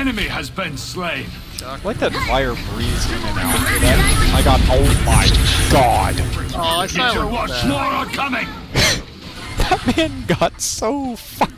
enemy has been slain. like that fire breeze in and out. That I got. Oh my god! Oh, I Get your watch that. more are coming. That man got so fucking